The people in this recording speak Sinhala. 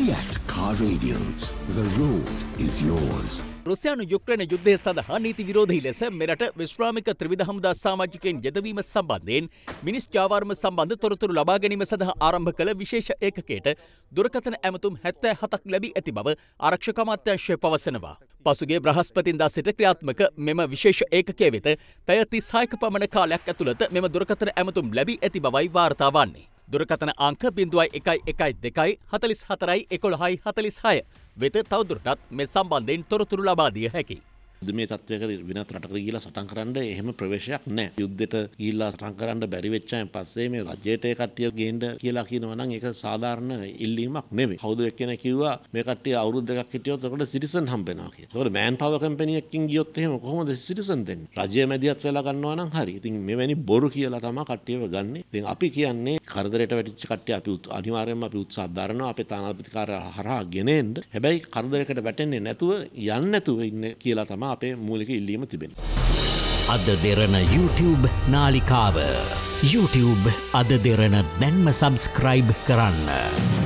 Fiat Car Radials. The road is yours. රුසියානු යුක්්‍රණ යුද්ධය සඳහා නීති විරෝධී ලෙස මෙරට විශ්‍රාමික ත්‍රවිධ හමුදා සාමාජිකයෙන් යෙදවීම සම්බන්ධයෙන් මිනිස් ජාවාර්ම සම්බන්ධ තොරතුරු ලබා ගැනීම සඳහා ආරම්භ කළ විශේෂ ඒකකයට දුරකථන ඇමතුම් හැත්තෑ හතක් ලැබී ඇති බව ආරක්ෂකමාත්‍යංශය පවසනවා. පසුගේ බ්‍රහස්පතින්දා සිට ක්‍රියාත්මක මෙම විශේෂ ඒකකය වෙත පැයති සායක පමණ කාලයක් ඇතුළත මෙම දුරකථන ඇමතුම් ලැබී ඇති බවයි වාර්තා වන්නේ. දුරකථන අංක බිඳුවයි එකයි එකයි දෙකයි හතලිස් හතරයි එකොළහයි හතලිස් හය වෙත තවදුරටත් මේ සම්බන්ධයෙන් තොරතුරු ලබාදිය හැකි. මේ තත්වයක වෙනත් රටක ගීලා සටන් කරන්න එහෙම ප්‍රවේශයක් නෑ යුද්ධෙට ගීල්ලා සටන් කරන්න බැරිවෙච්චායෙන් පස්සේ මේ රජයට කට්ටිය ගේන්ඩ කියලා කියනවනම් ඒක සාධාරණ ඉල්ලීමක් නෙමෙයි. කවුද එක්කෙනෙක් කිව්වා මේ කට්ටිය අවුරුදු දෙකක් හිටියොත් ඒකට සිටිසන් හම්බෙනවා කියලා. ඒකට මෑන් පවර් කම්පැනියකින් ගියොත් එහෙම කොහොමද සිටිසන් දෙන්නේ? රජය මැදිහත් වෙලා ගන්නවා නම් හරි. ඉතින් මෙවැනි බොරු කියලා තමයි කට්ටියව ගන්නෙ. ඉතින් අපි කියන්නේ කරදරයට වැටිච්ච කට්ටිය අපි අනිවාර්යයෙන්ම අපි උත්සාහ දරනවා අපේ තානාපතිකාර හරහා ගෙනෙන්න. හැබැයි කරදරයකට වැටෙන්නේ නැතුව යන්නේ නැතුව ඉන්න කියලා තමයි අපේ මූලික ඉල්ලීම තිබෙන. අද දෙරන YouTube නාලිකාව YouTube අද දෙරන දැන්ම සබස්ක්‍රයිබ් කරන්න.